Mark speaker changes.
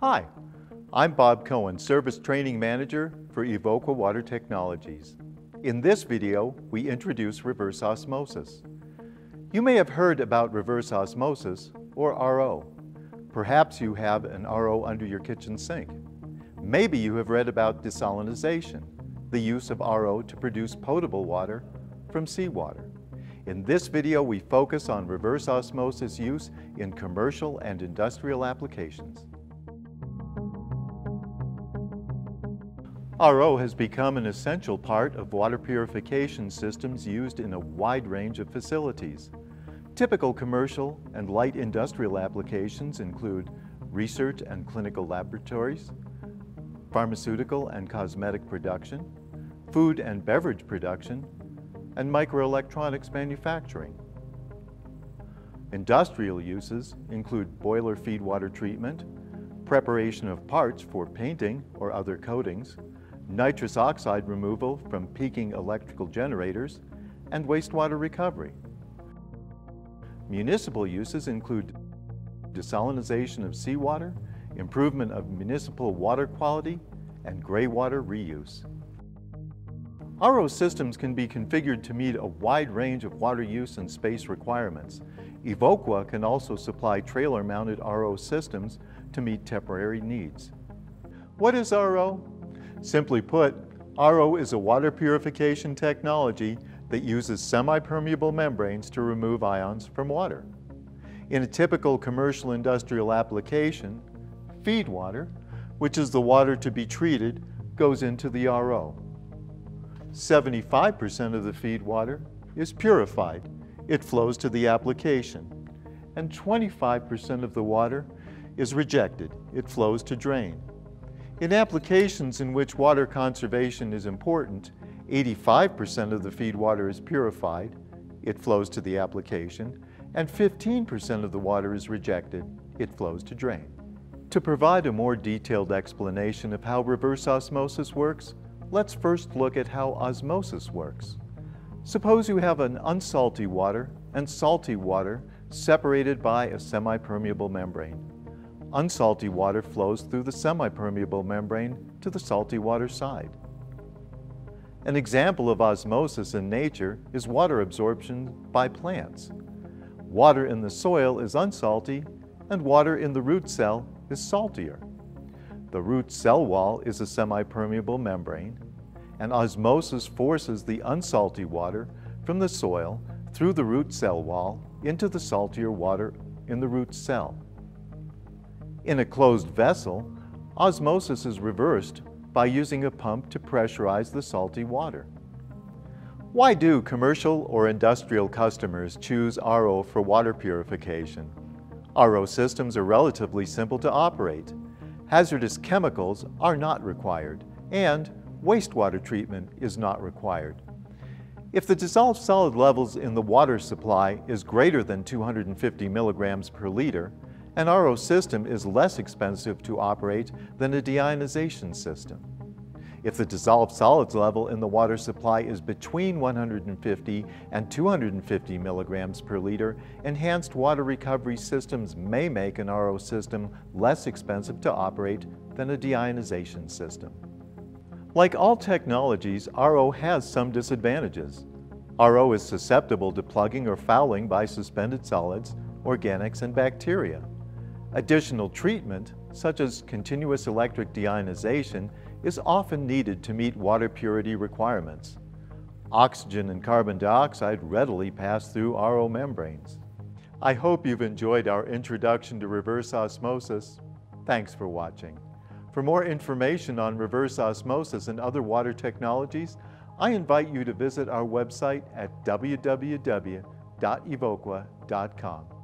Speaker 1: Hi, I'm Bob Cohen, Service Training Manager for Evoqua Water Technologies. In this video, we introduce reverse osmosis. You may have heard about reverse osmosis, or RO. Perhaps you have an RO under your kitchen sink. Maybe you have read about desalinization, the use of RO to produce potable water from seawater. In this video, we focus on reverse osmosis use in commercial and industrial applications. RO has become an essential part of water purification systems used in a wide range of facilities. Typical commercial and light industrial applications include research and clinical laboratories, pharmaceutical and cosmetic production, food and beverage production, and microelectronics manufacturing. Industrial uses include boiler feed water treatment, preparation of parts for painting or other coatings, nitrous oxide removal from peaking electrical generators, and wastewater recovery. Municipal uses include desalinization of seawater, improvement of municipal water quality, and gray water reuse. RO systems can be configured to meet a wide range of water use and space requirements. Evoqua can also supply trailer-mounted RO systems to meet temporary needs. What is RO? Simply put, RO is a water purification technology that uses semi-permeable membranes to remove ions from water. In a typical commercial industrial application, feed water, which is the water to be treated, goes into the RO. 75% of the feed water is purified. It flows to the application. And 25% of the water is rejected. It flows to drain. In applications in which water conservation is important, 85% of the feed water is purified. It flows to the application. And 15% of the water is rejected. It flows to drain. To provide a more detailed explanation of how reverse osmosis works, Let's first look at how osmosis works. Suppose you have an unsalty water and salty water separated by a semi-permeable membrane. Unsalty water flows through the semi-permeable membrane to the salty water side. An example of osmosis in nature is water absorption by plants. Water in the soil is unsalty and water in the root cell is saltier. The root cell wall is a semi-permeable membrane, and osmosis forces the unsalty water from the soil through the root cell wall into the saltier water in the root cell. In a closed vessel, osmosis is reversed by using a pump to pressurize the salty water. Why do commercial or industrial customers choose RO for water purification? RO systems are relatively simple to operate hazardous chemicals are not required, and wastewater treatment is not required. If the dissolved solid levels in the water supply is greater than 250 milligrams per liter, an RO system is less expensive to operate than a deionization system. If the dissolved solids level in the water supply is between 150 and 250 milligrams per liter, enhanced water recovery systems may make an RO system less expensive to operate than a deionization system. Like all technologies, RO has some disadvantages. RO is susceptible to plugging or fouling by suspended solids, organics, and bacteria. Additional treatment, such as continuous electrodeionization, is often needed to meet water purity requirements. Oxygen and carbon dioxide readily pass through RO membranes. I hope you've enjoyed our introduction to reverse osmosis. Thanks for watching. For more information on reverse osmosis and other water technologies, I invite you to visit our website at www.evoqua.com.